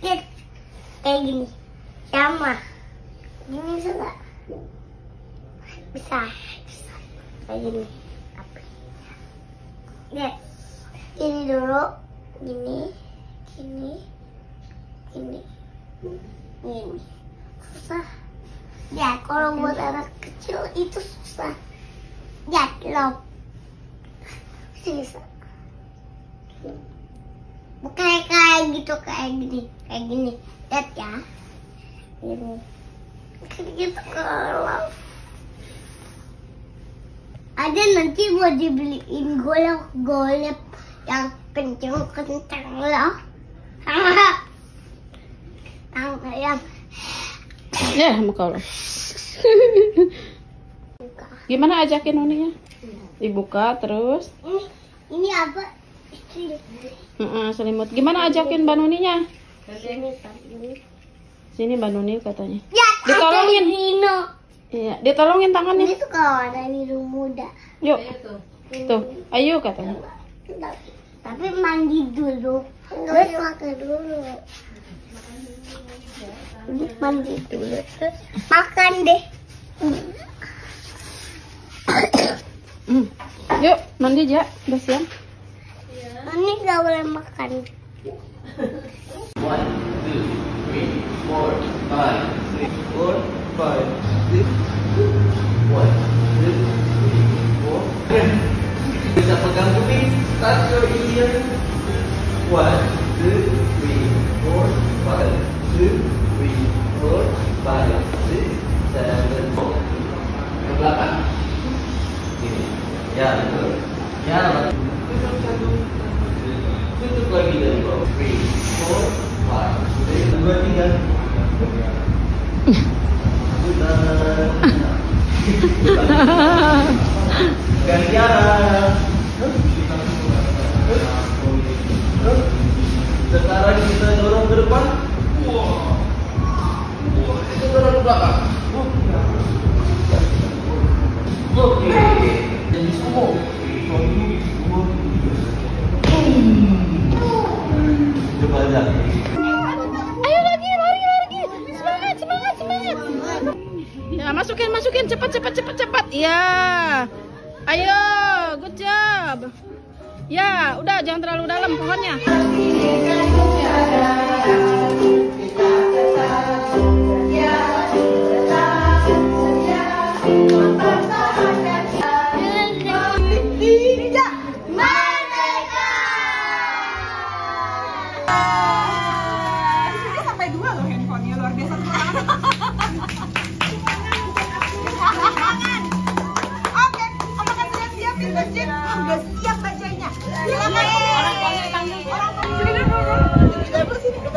Lihat. Kayak gini. Sama. Gini bisa nggak? Bisa. Kayak gini. Lihat. Gini dulu. Gini. Gini. Gini. Gini. Susah. Ya, kalau buat anak kecil itu susah. Ya, loh. Bisa. Bukan kayak gitu, kayak gini. Kayak gini. Lihat ya. Gini. Kayak gitu kalau. Ada nanti mau dibeliin golep-golep yang kenceng-kenceng loh. Yang yang Ya, muka lo. buka. Gimana ajakin Noninya? Dibuka terus. Ini ini apa? Ini. Heeh, selimut. Gimana ajakin Mbak Nuninya? Ini ini. Sini Mbak Nuni katanya. Ya, Ditolongin. Nino. Iya, ditolongin Ini tangannya. tuh kalau ada biru muda. Yuk. Tuh, ayo katanya. Tapi mandi dulu. Terus makan dulu. Ini mandi dulu. Terus makan deh. Hmm. Yuk, mandi aja. Udah siang. Ini gak boleh makan. Bisa pegang kuping, your. One, two, three, four, five, two, three, four, five, six, seven, four. Ya, betul. Ya, betul. Tutup lagi dari bawah. Three, four, five, six, dua, tiga. Ganti arah. Sekarang kita dorong ke depan. Wah. Wah, kita dorong ke belakang. Oke. Jadi Ayo lagi, lari, lari. Semangat, semangat, semangat. Ya, masukin, masukin. Cepat, cepat, cepat, cepat. Ya. Ayo, good job. Ya, udah jangan terlalu dalam pohonnya. masjid siap bacanya. Orang. Orang bersih.